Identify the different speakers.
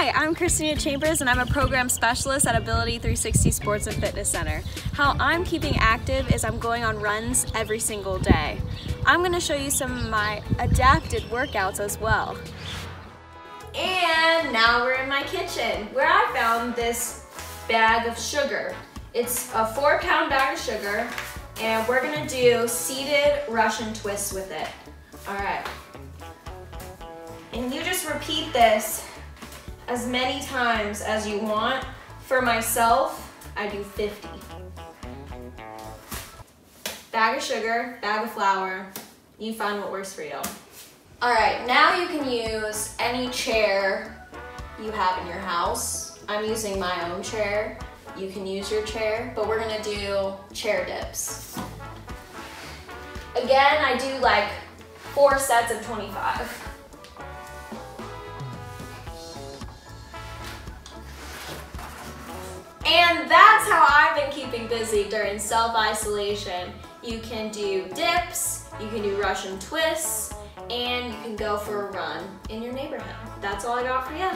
Speaker 1: Hi, I'm Christina Chambers and I'm a program specialist at Ability 360 Sports and Fitness Center. How I'm keeping active is I'm going on runs every single day. I'm going to show you some of my adapted workouts as well. And now we're in my kitchen where I found this bag of sugar. It's a four pound bag of sugar and we're gonna do seated Russian twists with it. All right. And you just repeat this as many times as you want. For myself, I do 50. Bag of sugar, bag of flour, you find what works for you. All right, now you can use any chair you have in your house. I'm using my own chair. You can use your chair, but we're gonna do chair dips. Again, I do like four sets of 25. And that's how I've been keeping busy during self-isolation. You can do dips, you can do Russian twists, and you can go for a run in your neighborhood. That's all I got for you.